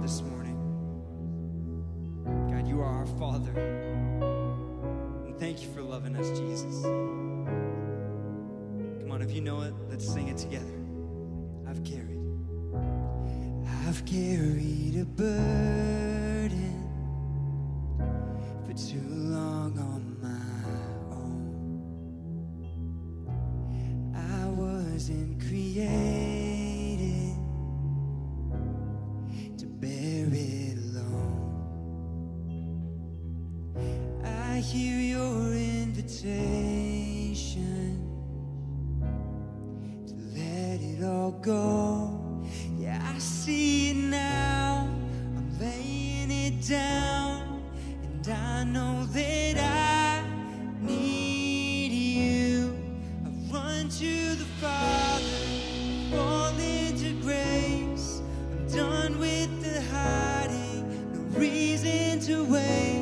this morning. God, you are our Father. And thank you for loving us, Jesus. Come on, if you know it, let's sing it together. I've carried. I've carried a burden for too long on my own. I wasn't created hear your invitation to let it all go. Yeah, I see it now. I'm laying it down, and I know that I need you. I run to the Father, fall into grace. I'm done with the hiding, no reason to wait.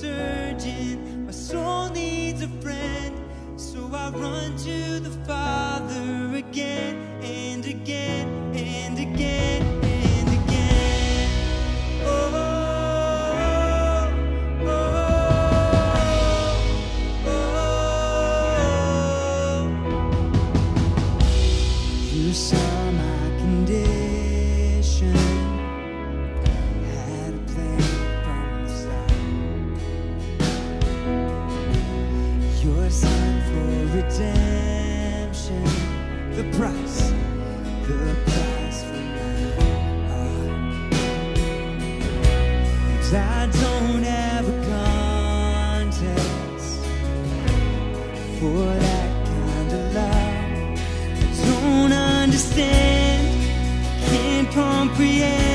Surgeon, my soul needs a friend. So I run to the Father again and again price, the price for my heart. And I don't have a context for that kind of love. I don't understand, can't comprehend.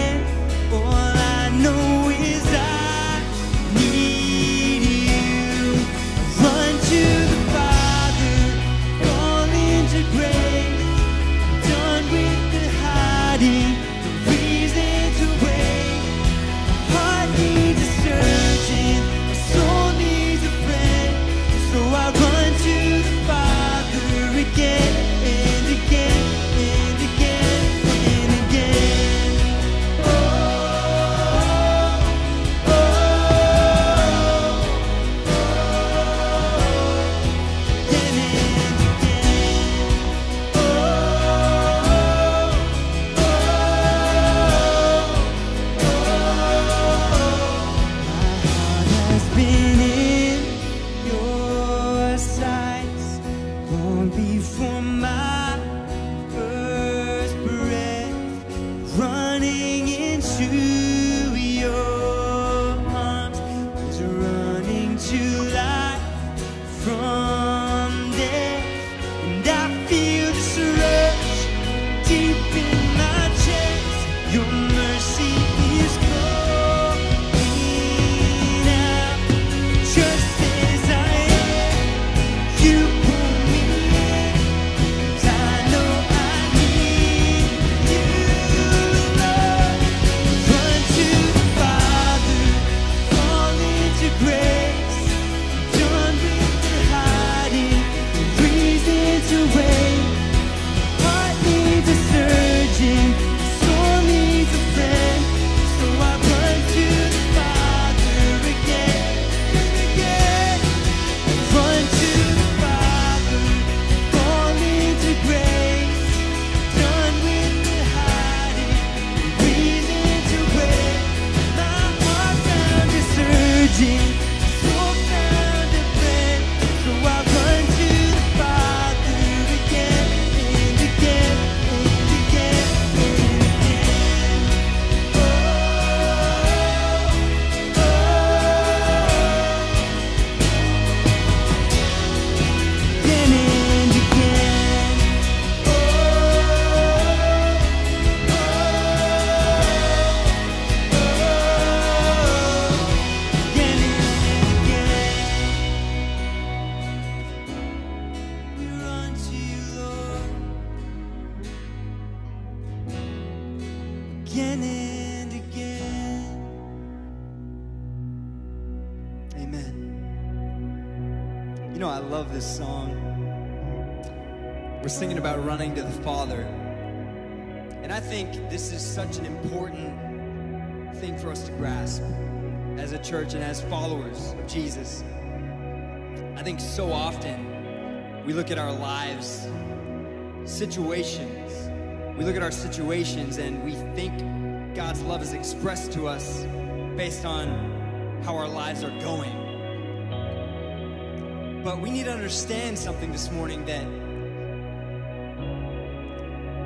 Running into your arms was running to life from death, and I feel this rush deep in my chest. Your surgeon, Amen. You know, I love this song. We're singing about running to the Father. And I think this is such an important thing for us to grasp as a church and as followers of Jesus. I think so often we look at our lives, situations, we look at our situations and we think God's love is expressed to us based on how our lives are going. But we need to understand something this morning that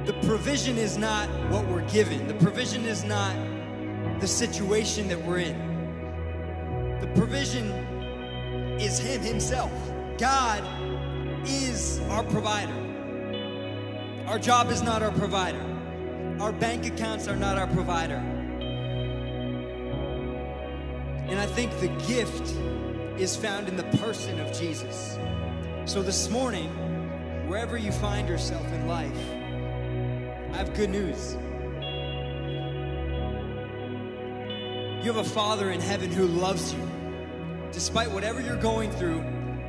the provision is not what we're given, the provision is not the situation that we're in. The provision is Him Himself. God is our provider. Our job is not our provider. Our bank accounts are not our provider. And I think the gift is found in the person of Jesus. So this morning, wherever you find yourself in life, I have good news. You have a Father in heaven who loves you. Despite whatever you're going through,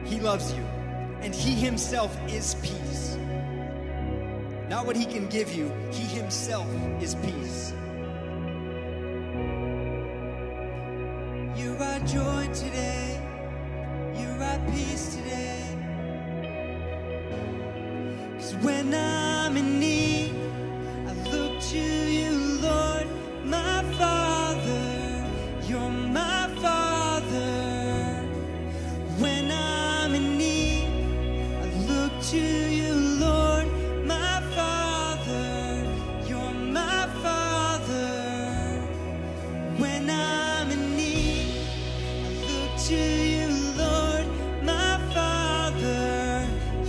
He loves you. And He Himself is peace. Not what He can give you, He Himself is peace. Joy today. You are at peace today. Cause when I'm in need,